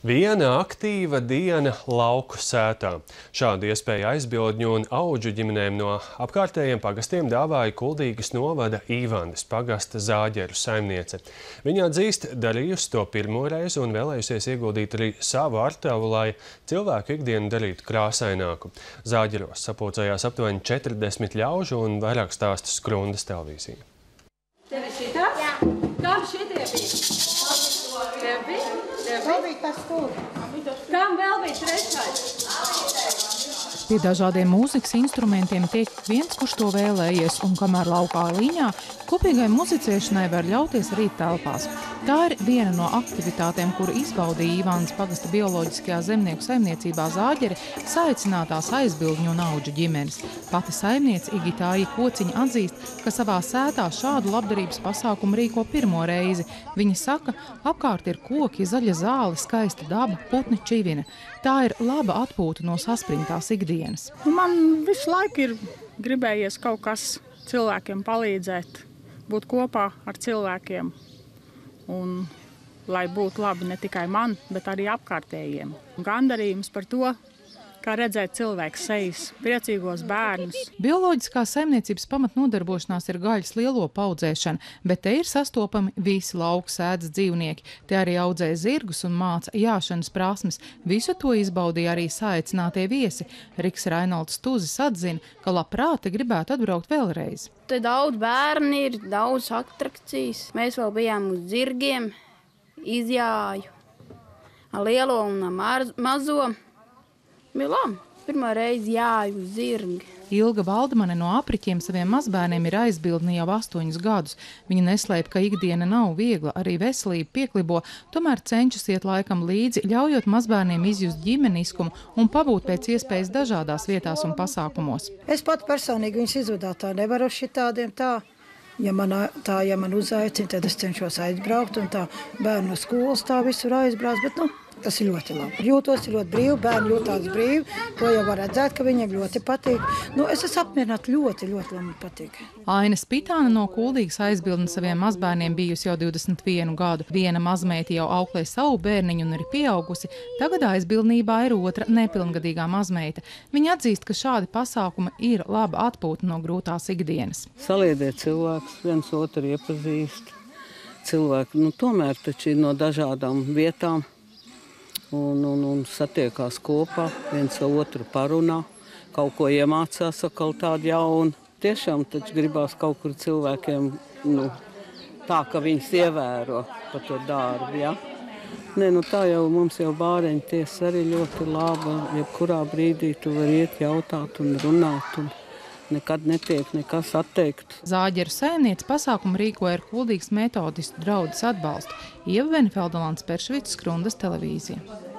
Viena aktīva diena lauku sētā. Šādu iespēju aizbildņu un auģu ģimenēm no apkārtējiem pagastiem dāvāja Kuldīgas novada Īvandes pagasta zāģeru saimniece. Viņa atzīst darījusi to pirmo reizi un vēlējusies ieguldīt arī savu artavu, lai cilvēku ikdienu darītu krāsaināku. Zāģeros sapulcējās aptuveni 40 ļaužu un vairāk stāsta Skrundas televīzija. Tev ir šitās? Jā. Kam šitie bija? Tev bija? Tev Vēl bija? bija tas tur. Kam vēl bija trešais? Pie dažādiem mūzikas instrumentiem tiek viens, kurš to vēlējies, un kamēr laukā līņā, kopīgai muzicēšanai var ļauties arī telpās. Tā ir viena no aktivitātēm, kuru izbaudīja Ivānas pagasta bioloģiskajā zemnieku saimniecībā Zāģeri, saicinātās aizbildņu un auģu ģimenes. Pati saimniece Igitāja Kociņa atzīst, ka savā sētā šādu labdarības pasākumu rīko pirmo reizi. Viņa saka, apkārt ir koki, zaļa zāle, skaista daba, putni čivina. Tā ir laba atpūta no saspringtās ikdienas. Nu, Man visu laiku ir gribējies kaut kas cilvēkiem palīdzēt, būt kopā ar cilvēkiem. Un, lai būtu labi ne tikai man, bet arī apkārtējiem. Gandarījums par to, kā redzēt cilvēku sejas, priecīgos bērnus. Bioloģiskā saimniecības pamatnodarbošanās ir gaļas lielo paudzēšana, bet te ir sastopami visi lauku sēdes dzīvnieki. Te arī audzē zirgus un māca jāšanas prasmes. Visu to izbaudīja arī saicinātie viesi. Riks Rainolds Tuzis atzina, ka labprāt gribētu atbraukt vēlreiz. Te daudz bērnu ir, daudz attrakcijas. Mēs vēl bijām uz zirgiem, izjāju ar lielo un ar mazo. Labi. Pirmā reize jāju uz zirgi. Ilga Valdmane no apriķiem saviem mazbērniem ir aizbildni jau astoņus gadus. Viņa neslēp, ka ikdiena nav viegla, arī veselība pieklibo, tomēr cenšas iet laikam līdzi, ļaujot mazbērniem izjust ģimeniskumu un pabūt pēc iespējas dažādās vietās un pasākumos. Es pat personīgi viņus izvadāt tā nevaru šitādiem tā. Ja man, tā, ja man uzaicina, tad es cenšos aizbraukt un tā bērnu skolas tā visur aizbraukt, bet nu, tas ir ļoti labi. Jūtos ļoti brīvi, bērni jūtās brīvi, to jau var redzēt, ka viņiem ļoti patīk. Nu, es esmu apmierināta ļoti, ļoti labi patīk. Aina Spitāna no Kuldīgas aizbildni saviem mazbērniem bijusi jau 21 gadu. Viena mazmeita jau auklē savu bērniņu un ir pieaugusi, tagad aizbildnībā ir otra nepilngadīgā mazmeita. Viņa atzīst, ka šādi pasākumi ir laba atpūta no grūtās ikdienas. Saliediet cilvēkus, viens otru iepazīst. Cilvēki nu, tomēr taču ir no dažādām vietām un, un, un satiekās kopā, viens otru parunā, kaut ko iemācās atkal tādu jaunu. Tiešām taču gribās kaut kur cilvēkiem nu, tā, ka viņus ievēro par to darbu. Ja? Nē, nu tā jau mums jau bāreņa tiesa arī ļoti laba. Jebkurā brīdī tu vari iet jautāt un runāt. Un nekad netiek nekas atteikts. Zāģeru saimniece pasākumu rīkoja ar kuldīgas metodistu draudzes atbalstu. Ieva Venfeldalants Peršvits Skrundas televīzija.